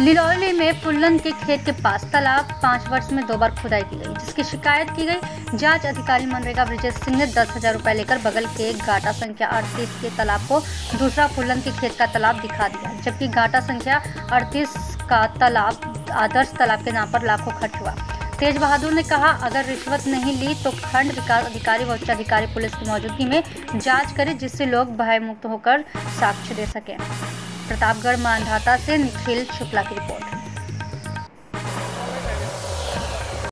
लिलौली में फुल्लन के खेत के पास तालाब पाँच वर्ष में दो बार खुदाई की गई, जिसकी शिकायत की गई। जाँच अधिकारी मनरेगा ब्रिजेश सिंह ने दस हज़ार रुपए लेकर बगल के घाटा संख्या अड़तीस के तालाब को दूसरा फुल्लन के खेत का तालाब दिखा दिया, जबकि घाटा संख्या अड़तीस का तालाब, आदर्श तालाब के नाम पर लाखों खर्च हुआ। तेज बहादुर ने कहा, अगर रिश्वत नहीं ली तो खंड विकास अधिकारी व उच्चाधिकारी पुलिस की मौजूदगी में जाँच करे, जिससे लोग भयमुक्त होकर साक्ष्य दे सकें। प्रतापगढ़ मानधाता से निखिल शुक्ला की रिपोर्ट।